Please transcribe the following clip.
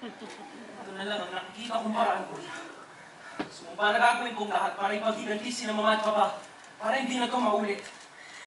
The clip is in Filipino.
Ito na lang ang nakikita kong paraan ko. Sumumpa na gagawin kong lahat para ipaghiganti si na mama at papa para hindi na ito maulit.